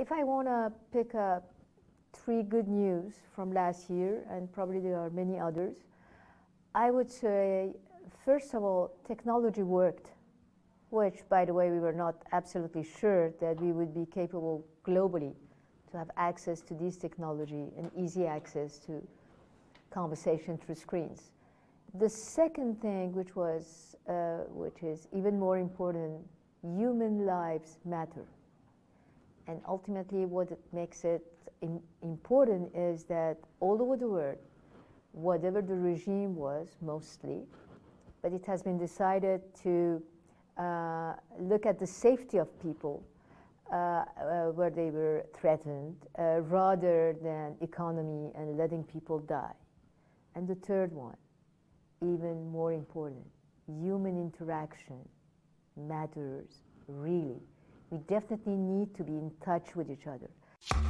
if I want to pick up three good news from last year, and probably there are many others, I would say, first of all, technology worked, which, by the way, we were not absolutely sure that we would be capable globally to have access to this technology and easy access to conversation through screens. The second thing, which was, uh, which is even more important, human lives matter. And ultimately, what makes it important is that all over the world, whatever the regime was, mostly, but it has been decided to uh, look at the safety of people uh, uh, where they were threatened uh, rather than economy and letting people die. And the third one, even more important, human interaction matters really. We definitely need to be in touch with each other.